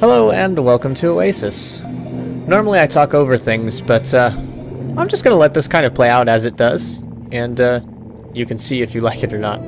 Hello and welcome to Oasis. Normally I talk over things, but uh, I'm just gonna let this kind of play out as it does, and uh, you can see if you like it or not.